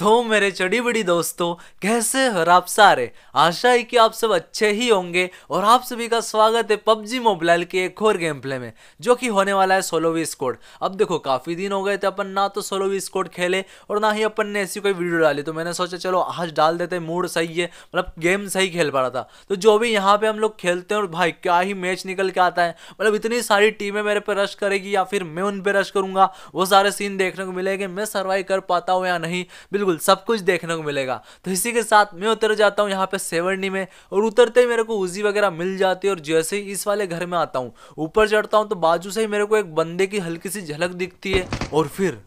तो मेरे चड़ी बड़ी दोस्तों, कैसे हो आप सारे? आशा है कि आप सब अच्छे ही होंगे और आप सभी का स्वागत है पबजी मोबाइल के एक और गेम प्ले में, जो कि होने वाला है सोलो वी स्कोड अब देखो, काफ़ी दिन हो गए थे अपन ना तो सोलो वी स्कोड खेले और ना ही अपन ने ऐसी कोई वीडियो डाली। तो मैंने सोचा, चलो आज डाल देते मूड सही है मतलब गेम सही खेल पा रहा था। तो जो भी यहाँ पे हम लोग खेलते हैं और भाई, क्या ही मैच निकल के आता है। मतलब इतनी सारी टीमें मेरे पे रश करेगी या फिर मैं उन पर रश करूँगा, वो सारे सीन देखने को मिलेंगे, मैं सर्वाइव कर पाता हूँ या नहीं। बिल्कुल बिल्कुल सब कुछ देखने को मिलेगा। तो इसी के साथ मैं उतर जाता हूँ यहाँ पे सेवरनी में और उतरते ही मेरे को उजी वगैरह मिल जाती है और जैसे ही इस वाले घर में आता हूँ। ऊपर चढ़ता हूँ तो बाजू से ही मेरे को एक बंदे की हल्की सी झलक दिखती है और फिर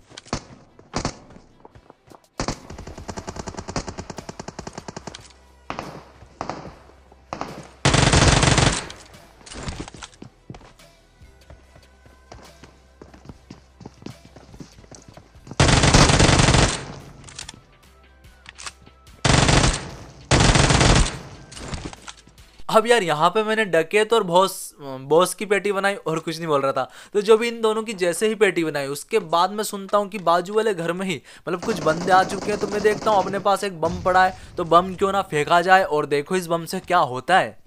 अब यार यहाँ पे मैंने डकेत और बॉस बॉस की पेटी बनाई और कुछ नहीं बोल रहा था। तो जो भी इन दोनों की जैसे ही पेटी बनाई, उसके बाद मैं सुनता हूँ कि बाजू वाले घर में ही मतलब कुछ बंदे आ चुके हैं तो मैं देखता हूँ अपने पास एक बम पड़ा है तो बम क्यों ना फेंका जाए और देखो इस बम से क्या होता है।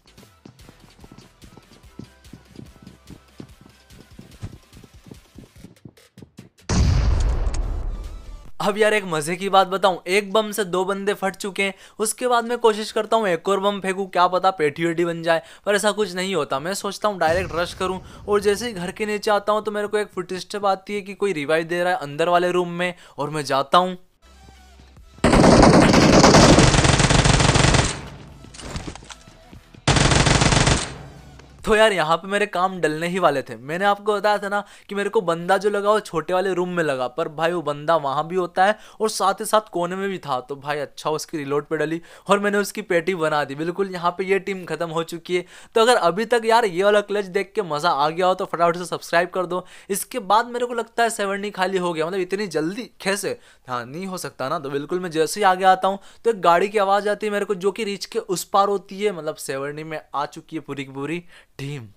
अब यार एक मज़े की बात बताऊँ, एक बम से दो बंदे फट चुके हैं, उसके बाद मैं कोशिश करता हूँ एक और बम फेंकूं, क्या पता पेटी वेटी बन जाए, पर ऐसा कुछ नहीं होता। मैं सोचता हूँ डायरेक्ट रश करूँ, और जैसे ही घर के नीचे आता हूँ तो मेरे को एक फुट स्टेप आती है कि कोई रिवाइव दे रहा है अंदर वाले रूम में, और मैं जाता हूँ। तो यार यहाँ पे मेरे काम डलने ही वाले थे। मैंने आपको बताया था ना कि मेरे को बंदा जो लगा वो छोटे वाले रूम में लगा, पर भाई वो बंदा वहाँ भी होता है और साथ ही साथ कोने में भी था। तो भाई अच्छा उसकी रिलोड पे डली और मैंने उसकी पेटी बना दी। बिल्कुल यहाँ पे ये टीम खत्म हो चुकी है। तो अगर अभी तक यार ये वाला क्लच देख के मज़ा आ गया हो तो फटाफट से सब्सक्राइब कर दो। इसके बाद मेरे को लगता है सेवेंटी खाली हो गया। मतलब इतनी जल्दी? कैसे? हाँ नहीं हो सकता ना। तो बिल्कुल मैं जैसे ही आगे आता हूँ तो एक गाड़ी की आवाज़ आती है मेरे को जो कि रीच के उस पार होती है। मतलब सेवेंटी में आ चुकी है पूरी की पूरी। टीम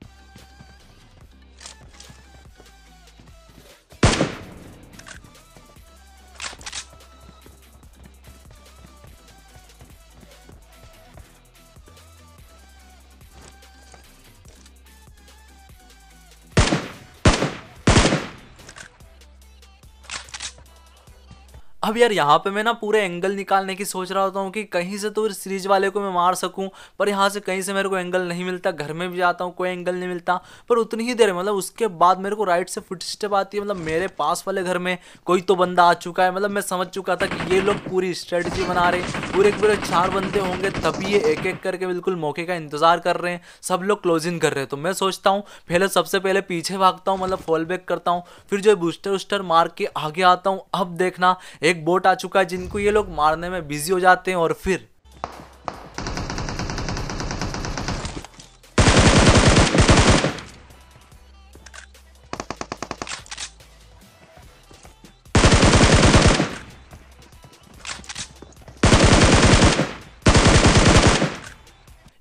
अब यार यहाँ पे मैं ना पूरे एंगल निकालने की सोच रहा होता हूँ कि कहीं से तो इस सीरीज़ वाले को मैं मार सकूँ, पर यहाँ से कहीं से मेरे को एंगल नहीं मिलता, घर में भी जाता हूँ, कोई एंगल नहीं मिलता, पर उतनी ही देर मतलब उसके बाद मेरे को राइट से फुट स्टेप आती है मतलब मेरे पास वाले घर में कोई तो बंदा आ चुका है मतलब मैं समझ चुका था कि ये लोग पूरी स्ट्रेटजी बना रहे पूरे पूरे चार बंदे होंगे, तभी ये एक एक करके बिल्कुल मौके का इंतज़ार कर रहे हैं, सब लोग क्लोज इन कर रहे हैं। तो मैं सोचता हूँ, पहले सबसे पहले पीछे भागता हूँ मतलब फॉल बैक करता हूँ, फिर जो बूस्टर उस्टर मार के आगे आता हूँ, अब देखना, एक एक बोट आ चुका है जिनको ये लोग मारने में बिज़ी हो जाते हैं और फिर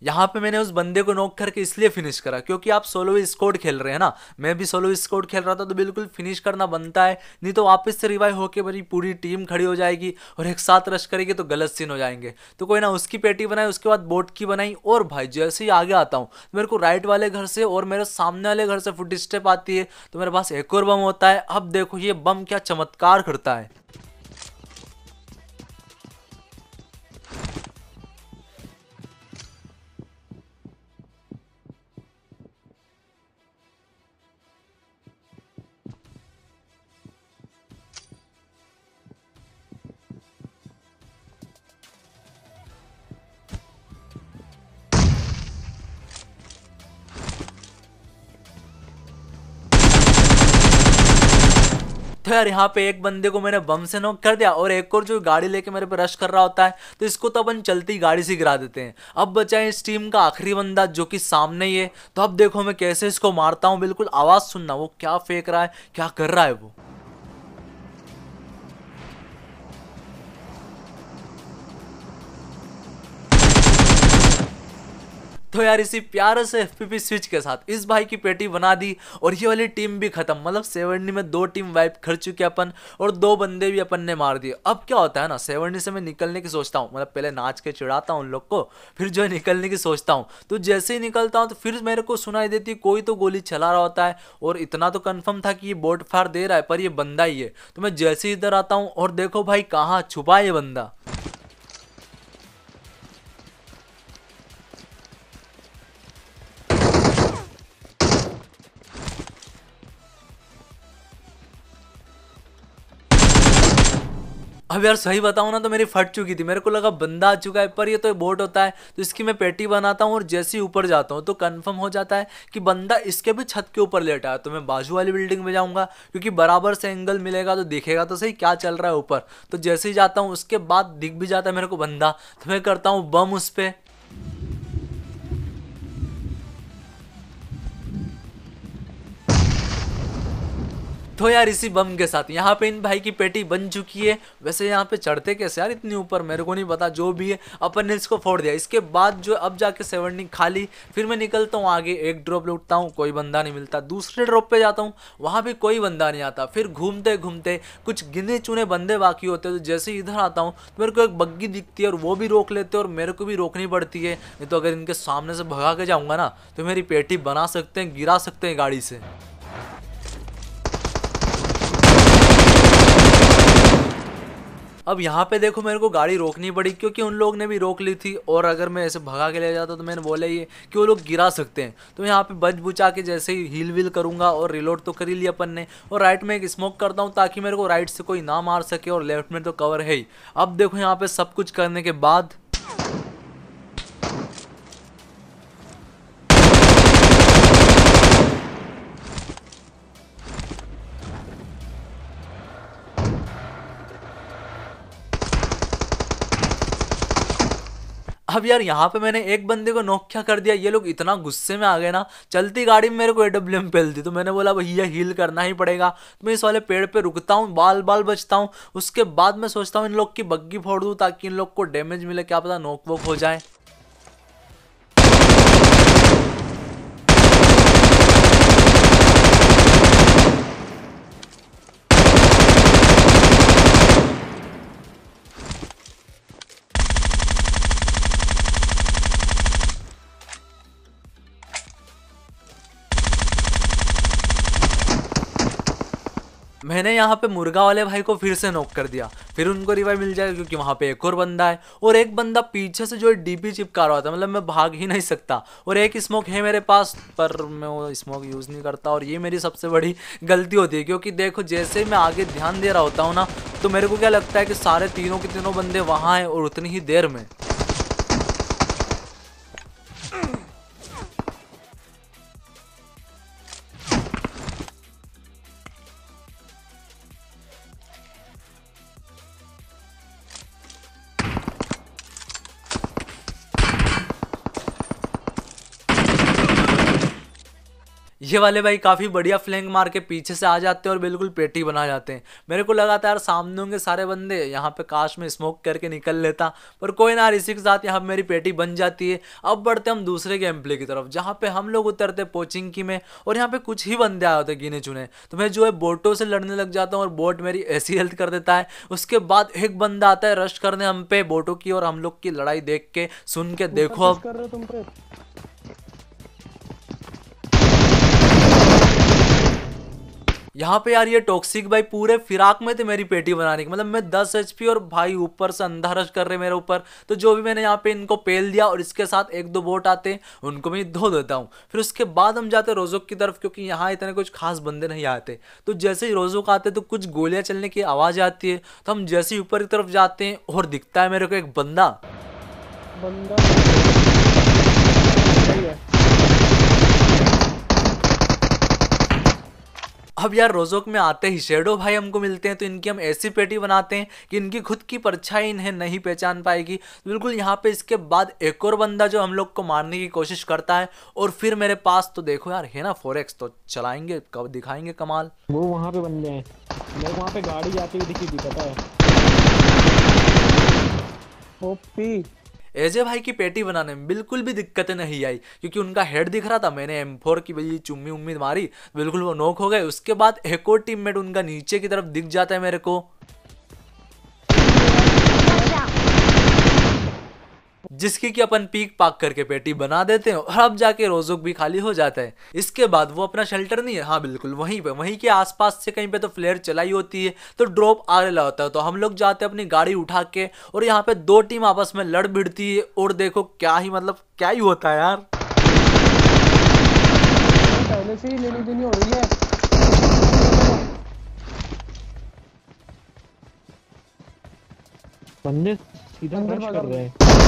यहाँ पे मैंने उस बंदे को नोक करके इसलिए फिनिश करा, क्योंकि आप सोलो स्कोड खेल रहे हैं ना। मैं भी सोलो स्कोड खेल रहा था तो बिल्कुल फिनिश करना बनता है। नहीं तो वापस से रिवाइव होकर मेरी पूरी टीम खड़ी हो जाएगी और एक साथ रश करेगी तो गलत सीन हो जाएँगे। तो कोई ना, उसकी पेटी बनाई, उसके बाद बोट की बनाई, और भाई जैसे ही आगे आता हूँ मेरे को राइट वाले घर से और मेरे सामने वाले घर से फुट स्टेप आती है तो मेरे पास एक और बम होता है। अब देखो ये बम क्या चमत्कार करता है। तो यार यहाँ पे एक बंदे को मैंने बम से नॉक कर दिया और एक और जो गाड़ी लेके मेरे पे रश कर रहा होता है तो इसको तो अपन चलती गाड़ी से गिरा देते हैं। अब बचा है इस टीम का आखिरी बंदा जो कि सामने ही है। तो अब देखो मैं कैसे इसको मारता हूँ, बिल्कुल आवाज़ सुनना, वो क्या फेंक रहा है, क्या कर रहा है वो? तो यार इसी प्यारे से एफ़ स्विच के साथ इस भाई की पेटी बना दी और ये वाली टीम भी खत्म। मतलब सेवनडी में दो टीम वाइप कर चुके अपन और दो बंदे भी अपन ने मार दिए। अब क्या होता है ना सेवनडी से मैं निकलने की सोचता हूँ। मतलब पहले नाच के चिढ़ाता हूँ उन लोग को, फिर जो है निकलने की सोचता हूँ। तो जैसे ही निकलता हूँ तो फिर मेरे को सुनाई देती कोई तो गोली चला रहा होता है और इतना तो कन्फर्म था कि ये बोट फार दे रहा है, पर ये बंदा ही है। तो मैं जैसे ही इधर आता हूँ और देखो भाई कहाँ छुपा ये बंदा। अब यार सही बताऊँ ना तो मेरी फट चुकी थी। मेरे को लगा बंदा आ चुका है, पर ये तो बोट होता है तो इसकी मैं पेटी बनाता हूँ और जैसे ही ऊपर जाता हूँ तो कंफर्म हो जाता है कि बंदा इसके भी छत के ऊपर लेटा है। तो मैं बाजू वाली बिल्डिंग में जाऊँगा, क्योंकि बराबर से एंगल मिलेगा तो देखेगा तो सही, क्या चल रहा है ऊपर? तो जैसे ही जाता हूँ, उसके बाद दिख भी जाता है मेरे को बंदा। तो मैं करता हूँ बम उस पर तो यार इसी बम के साथ। यहाँ पे इन भाई की पेटी बन चुकी है। वैसे यहाँ पे चढ़ते कैसे यार इतनी ऊपर? मेरे को नहीं पता, जो भी है, अपन ने इसको फोड़ दिया। इसके बाद जो अब जाके सेवनटी खाली, फिर मैं निकलता हूँ आगे, एक ड्रॉप लुटता हूँ, कोई बंदा नहीं मिलता। दूसरे ड्रॉप पे जाता हूँ, वहाँ भी कोई बंदा नहीं आता। फिर घूमते घूमते कुछ गिने चुने बंदे बाकी होते तो जैसे इधर आता हूँ तो मेरे को एक बग्गी दिखती है और वो भी रोक लेते हैं और मेरे को भी रोकनी पड़ती है। नहीं तो अगर इनके सामने से भगा के जाऊँगा ना तो मेरी पेटी बना सकते हैं, गिरा सकते हैं गाड़ी से। अब यहाँ पे देखो मेरे को गाड़ी रोकनी पड़ी, क्योंकि उन लोग ने भी रोक ली थी, और अगर मैं ऐसे भगा के ले जाता तो मैंने बोला ये कि वो लोग गिरा सकते हैं। तो यहाँ पे बच बुचा के जैसे ही हील वील करूँगा और रिलोड तो कर ही लिया अपन ने, और राइट में एक स्मोक करता हूँ ताकि मेरे को राइट से कोई ना मार सके और लेफ़्ट में तो कवर है ही। अब देखो यहाँ पर सब कुछ करने के बाद अब यार यहाँ पे मैंने एक बंदे को नोख्या कर दिया। ये लोग इतना गुस्से में आ गए ना, चलती गाड़ी में मेरे को ए डब्ल्यू एम फैल दी तो मैंने बोला, भैया हील करना ही पड़ेगा। तो मैं इस वाले पेड़ पे रुकता हूँ बाल बाल बचता हूँ। उसके बाद मैं सोचता हूँ इन लोग की बग्गी फोड़ दूँ ताकि इन लोग को डैमेज मिले, क्या पता नोक वोक हो जाए। मैंने यहाँ पे मुर्गा वाले भाई को फिर से नोक कर दिया। फिर उनको रिवाइव मिल जाएगा क्योंकि वहाँ पे एक और बंदा है और एक बंदा पीछे से जो है डीपी चिपका रहा था मतलब मैं भाग ही नहीं सकता। और एक स्मोक है मेरे पास, पर मैं वो स्मोक यूज़ नहीं करता और ये मेरी सबसे बड़ी गलती होती है क्योंकि देखो, जैसे मैं आगे ध्यान दे रहा होता हूँ ना तो मेरे को क्या लगता है कि सारे तीनों के तीनों बंदे वहाँ हैं और उतनी ही देर में। ये वाले भाई काफ़ी बढ़िया फ्लैंक मार के पीछे से आ जाते हैं और बिल्कुल पेटी बना जाते हैं। मेरे को लगा था यार सामने होंगे सारे बंदे यहाँ पे काश में स्मोक करके निकल लेता। पर कोई ना इसी के साथ यहाँ मेरी पेटी बन जाती है। अब बढ़ते हम दूसरे गेम प्ले की तरफ़ जहाँ पे हम लोग उतरते पोचिंग की में और यहाँ पे कुछ ही बंदे आए होते गिने चुने। तो मैं जो है बोटों से लड़ने लग जाता हूँ और बोट मेरी ऐसी हेल्थ कर देता है। उसके बाद एक बंदा आता है रश करने हम पे बोटों की और हम लोग की लड़ाई देख के सुन के देखो अब। यहाँ पे यार ये टॉक्सिक भाई पूरे फिराक में थे मेरी पेटी बनाने की। मतलब मैं दस एच और भाई ऊपर से अंधा रश कर रहे मेरे ऊपर। तो जो भी मैंने यहाँ पे इनको पेल दिया और इसके साथ एक दो बोट आते हैं, उनको मैं धो देता हूँ। फिर उसके बाद हम जाते हैं रोजोक की तरफ़, क्योंकि यहाँ इतने कुछ खास बंदे नहीं आते। तो जैसे ही रोजोक आते तो कुछ गोलियाँ चलने की आवाज़ आती है। तो हम जैसे ही ऊपर की तरफ़ जाते हैं, और दिखता है मेरे को एक बंदा। बंदा? अब यार रोजोक में आते ही शेडो भाई हमको मिलते हैं तो इनकी हम ऐसी पेटी बनाते हैं कि इनकी खुद की परछाई इन्हें नहीं पहचान पाएगी। बिल्कुल यहाँ पे इसके बाद एक और बंदा जो हम लोग को मारने की कोशिश करता है, और फिर मेरे पास तो देखो यार, है ना फोरेक्स तो चलाएँगे, कब दिखाएँगे कमाल। वो वहाँ पे बंदे हैं। वहाँ पे गाड़ी जाती हुई दिखी थी, पता है। ओपी। एजे भाई की पेटी बनाने में बिल्कुल भी दिक्कतें नहीं आई, क्योंकि उनका हेड दिख रहा था, मैंने एम फोर की भाई चुम्मी उम्मी मारी, बिल्कुल वो नोक हो गए, उसके बाद एक और टीममेट उनका नीचे की तरफ़ दिख जाता है मेरे को। जिसकी कि अपन पीक पाक करके पेटी बना देते हैं और अब जाके रोजुक भी खाली हो जाता है। इसके बाद वो अपना शेल्टर नहीं है। हाँ बिल्कुल वहीं पे वहीं के आसपास से कहीं पे तो फ्लेयर चलाई होती है तो ड्रॉप आ रहा होता है। तो हम लोग जाते हैं अपनी गाड़ी उठा के और यहाँ पे दो टीम आपस में लड़ भिड़ती है और देखो क्या ही मतलब क्या ही होता है यार। पहले से ही लेनी देनी हो रही है। बंदे सीधा अंदर कर रहे हैं।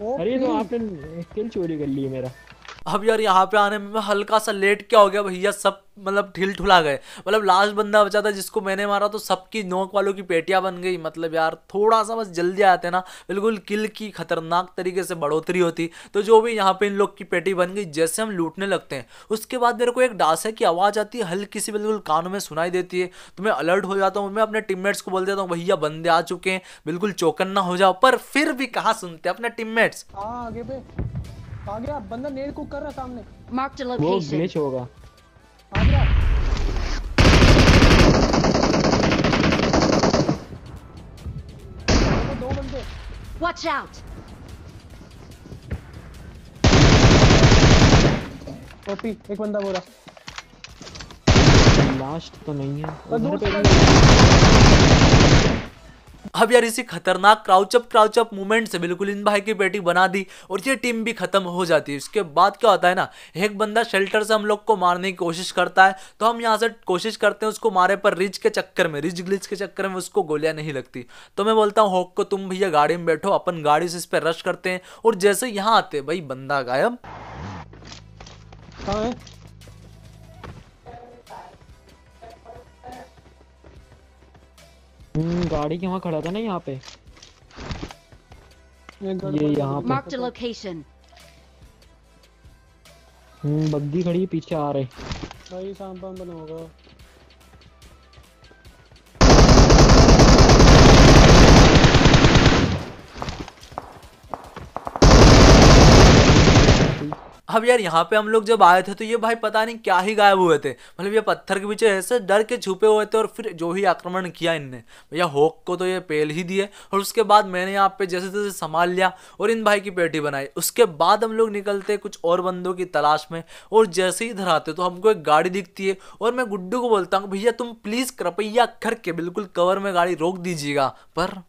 अरे तो आपने किल चोरी कर ली मेरा। अब यार यहाँ पे आने में हल्का सा लेट क्या हो गया भैया? सब मतलब ठिल ठुला गए। मतलब लास्ट बंदा बचा था जिसको मैंने मारा तो सबकी नोक वालों की पेटियाँ बन गई। मतलब यार थोड़ा सा बस जल्दी आते ना, बिल्कुल किल की खतरनाक तरीके से बढ़ोतरी होती। तो जो भी यहाँ पे इन लोग की पेटी बन गई, जैसे हम लूटने लगते हैं। उसके बाद मेरे को एक डांस की आवाज़ आती है, हल्की सी बिल्कुल कानों में सुनाई देती है। तो मैं अलर्ट हो जाता हूँ, मैं अपने टीममेट्स को बोल देता हूँ, भैया बंदे आ चुके हैं, बिल्कुल चौकन ना हो जाओ। पर फिर भी कहाँ सुनते अपने टीममेट्स हाँ आगे आ गया बंदा नेड कुक कर रहा सामने। Marked a वो ग्लिच होगा। आ गया। दो बंदे। Watch out! ओपी एक बंदा बोला। लास्ट तो नहीं है। भी अब यार इसी खतरनाक क्राउचअप क्राउचअप मूवमेंट से बिल्कुल इन भाई की पेटी बना दी और ये टीम भी खत्म हो जाती है। उसके बाद क्या होता है ना, एक बंदा शेल्टर से हम लोग को मारने की कोशिश करता है तो हम यहाँ से कोशिश करते हैं उसको मारे, पर रिज के चक्कर में, रिज ग्लिच के चक्कर में उसको गोलियाँ नहीं लगती। तो मैं बोलता हूँ, होक को तुम भैया गाड़ी में बैठो, अपन गाड़ी से इस पर रश करते हैं। और जैसे यहाँ आते भाई बंदा गायब। गाड़ी के वहाँ खड़ा था ना यहाँ पे। ये यहाँ पे लोकेशन a location. हम्म, बग्गी खड़ी पीछे आ रहे। भाई सांपन बना होगा। अब यार यहाँ पे हम लोग जब आए थे तो ये भाई पता नहीं क्या ही गायब हुए थे। मतलब ये पत्थर के पीछे ऐसे डर के छुपे हुए थे और फिर जो ही आक्रमण किया इनने। भैया होक को तो ये पेल ही दिए और उसके बाद मैंने यहाँ पे जैसे तैसे संभाल लिया और इन भाई की पेटी बनाई। उसके बाद हम लोग निकलते कुछ और बंदों की तलाश में और जैसे ही इधर आते तो हमको एक गाड़ी दिखती है और मैं गुड्डू को बोलता हूँ, भैया तुम प्लीज़ कृपया करके बिल्कुल कवर में गाड़ी रोक दीजिएगा पर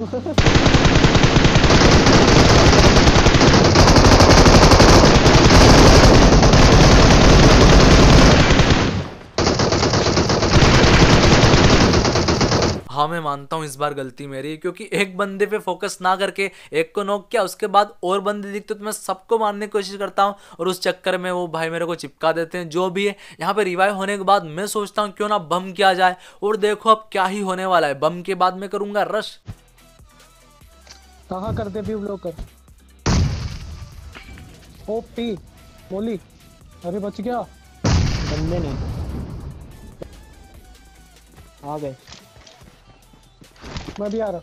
हाँ मैं मानता हूँ इस बार गलती मेरी है, क्योंकि एक बंदे पे फोकस ना करके एक को नोक किया उसके बाद और बंदे दिखते तो मैं सबको मारने की कोशिश करता हूँ और उस चक्कर में वो भाई मेरे को चिपका देते हैं जो भी है। यहाँ पे रिवाइव होने के बाद मैं सोचता हूँ क्यों ना बम किया जाए और देखो अब क्या ही होने वाला है। बम के बाद मैं करूँगा रश कहाँ करते व्यू ब्लॉकर ओपी बोली अरे बच गया। बंदे ने। आ गए। मैं भी आ रहा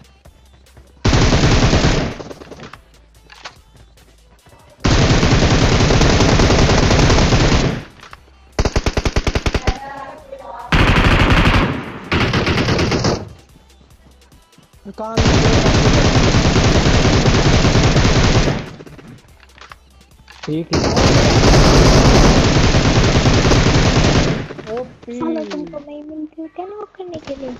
कहाँ एक ही ओपी साला तुमको नहीं मिलती क्या ना करने के लिए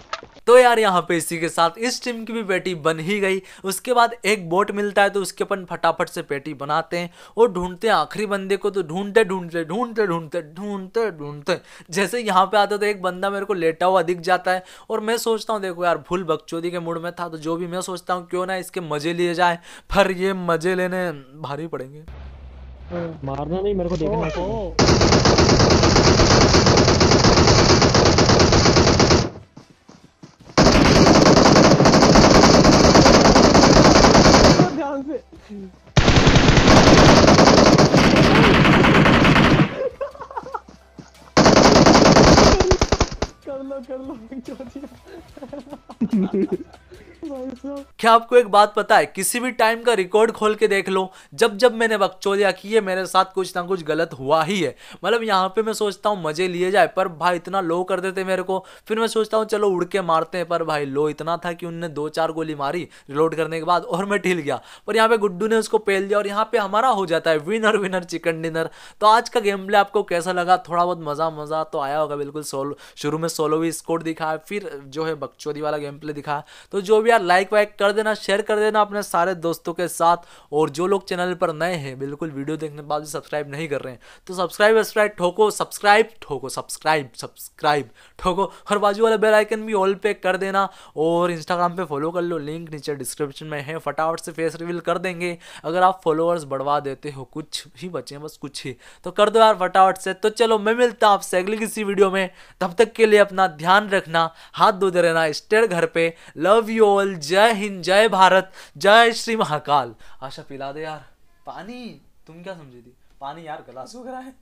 तो यार यहाँ पे इसी के साथ इस टीम की भी पेटी बन ही गई। उसके बाद एक बोट मिलता है तो उसके अपन फटाफट से पेटी बनाते हैं और ढूंढते हैं आखिरी बंदे को तो ढूंढते ढूंढते ढूंढते ढूंढते ढूंढते ढूंढते। जैसे यहाँ पे आता तो एक बंदा मेरे को लेटा हुआ दिख जाता है और मैं सोचता हूँ देखो यार भूल बकचोदी के मूड में था तो जो भी मैं सोचता हूँ क्यों ना इसके मज़े लिए जाए। पर ये मज़े लेने भारी पड़ेंगे। मारना नहीं मेरे को देखना है। it. कर लो कर लो क्या आपको एक बात पता है? किसी भी टाइम का रिकॉर्ड खोल के देख लो। जब जब मैंने बकचोदिया की है, मेरे साथ कुछ ना कुछ गलत हुआ ही है। मतलब यहाँ पे मैं सोचता हूँ मज़े लिए जाए, पर भाई इतना लो कर देते मेरे को। फिर मैं सोचता हूँ, चलो उड़ के मारते हैं, पर भाई लो इतना था कि उनने दो चार गोली मारी रिलोड करने के बाद, और मैं ढिल गया। पर यहाँ पे गुड्डू ने उसको पेल दिया, और यहाँ पे हमारा हो जाता है विनर विनर चिकन डिनर तो आज का गेम प्ले आपको कैसा लगा? थोड़ा बहुत मज़ा मज़ा तो आया होगा बिल्कुल। सोलो, शुरू में सोलो भी स्कोर दिखाया फिर जो है बकचोदी वाला गेम प्ले दिखाया तो जो भी यार लाइक वाइक कर देना शेयर कर देना अपने सारे दोस्तों के साथ। और जो लोग चैनल पर नए हैं, बिल्कुल वीडियो देखने के बाद भी सब्सक्राइब नहीं कर रहे हैं तो सब्सक्राइब सब्सक्राइब ठोको सब्सक्राइब ठोको सब्सक्राइब सब्सक्राइब ठोको। और बाजू वाला बेल आइकन भी ऑल पे कर देना, और इंस्टाग्राम पे फॉलो कर लो। लिंक नीचे डिस्क्रिप्शन में है, फटाफट से फेस रिवील कर देंगे। अगर आप फॉलोअर्स बढ़वा देते हो, कुछ ही बचे बस कुछ ही तो कर दो यार फटाफट से। तो चलो, मैं मिलता हूँ आपसे अगली किसी वीडियो में। तब तक के लिए अपना ध्यान रखना, हाथ धोते रहना, स्टेयर घर पे। लव यू ऑल जय हिंद, जय भारत, जय श्री महाकाल। आशा पिला दे यार। पानी, तुम क्या समझी थी? पानी यार गला सूख रहा है।